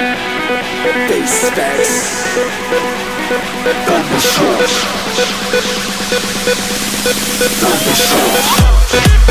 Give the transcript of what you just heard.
Face facts. Thunderstruck. Thunderstruck.